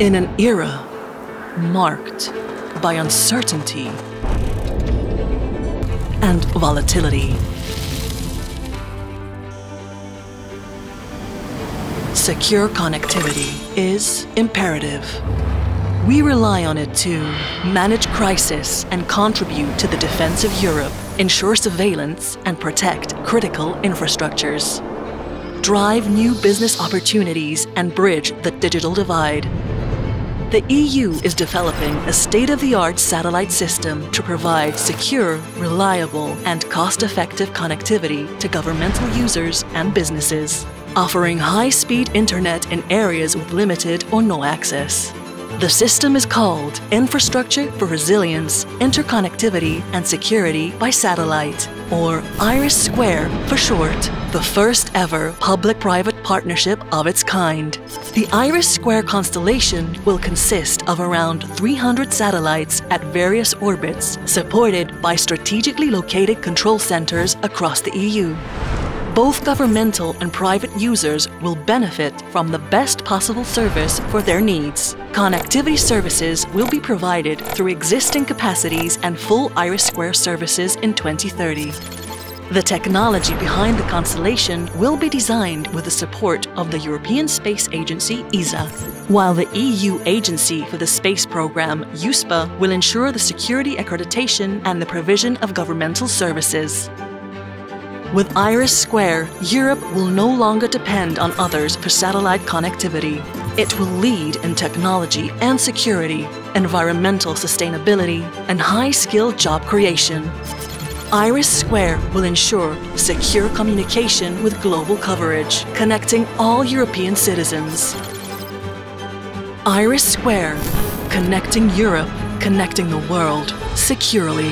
In an era marked by uncertainty and volatility, secure connectivity is imperative. We rely on it to manage crisis and contribute to the defense of Europe, ensure surveillance and protect critical infrastructures, drive new business opportunities and bridge the digital divide. The EU is developing a state-of-the-art satellite system to provide secure, reliable and cost-effective connectivity to governmental users and businesses, offering high-speed internet in areas with limited or no access. The system is called Infrastructure for Resilience, Interconnectivity and Security by Satellite, or IRIS Square for short, the first ever public-private partnership of its kind. The IRIS Square constellation will consist of around 300 satellites at various orbits, supported by strategically located control centers across the EU both governmental and private users will benefit from the best possible service for their needs. Connectivity services will be provided through existing capacities and full Iris Square services in 2030. The technology behind the constellation will be designed with the support of the European Space Agency ESA, while the EU Agency for the Space Programme EUSPA will ensure the security accreditation and the provision of governmental services. With Iris Square, Europe will no longer depend on others for satellite connectivity. It will lead in technology and security, environmental sustainability, and high-skilled job creation. Iris Square will ensure secure communication with global coverage, connecting all European citizens. Iris Square, connecting Europe, connecting the world securely.